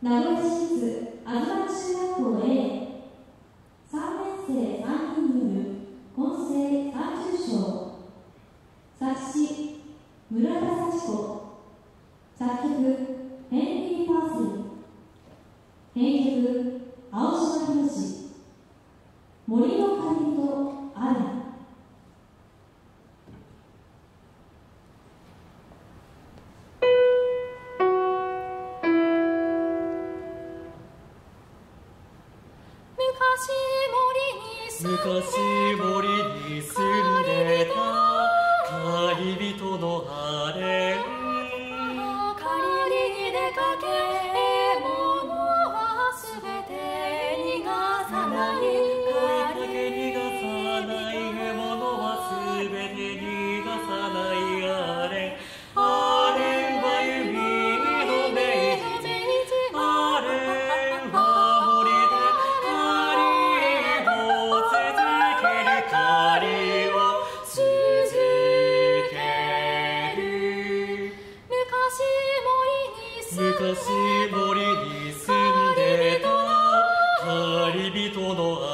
名古屋市立東中学校 A 3年生3人による混成30章。作詞村田幸子。作曲ヘンリー・パーセリ編曲青島博森の神とアレン。昔森に住んでた恋人の晴れ借りに出かける人ビの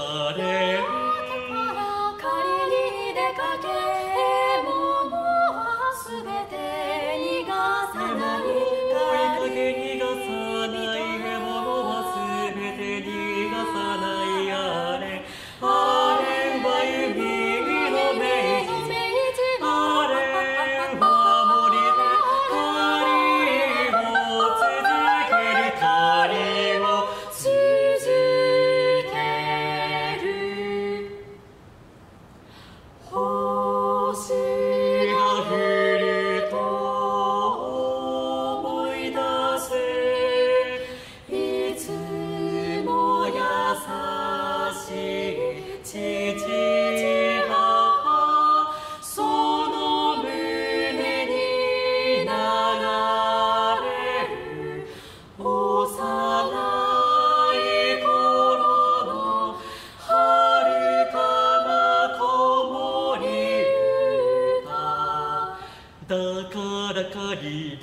喝一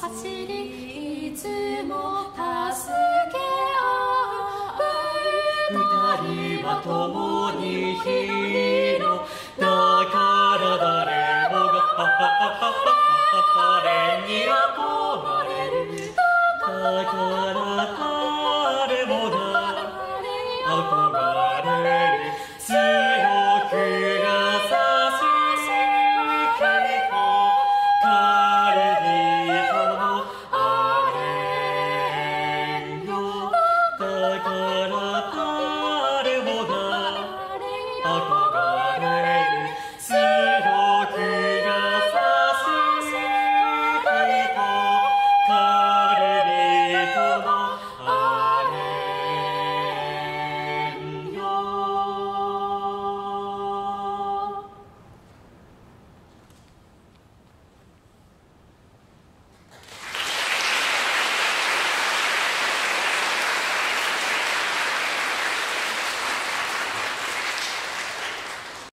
走りいつも助け合う二人は共にヒーだから誰もが誰に憧れ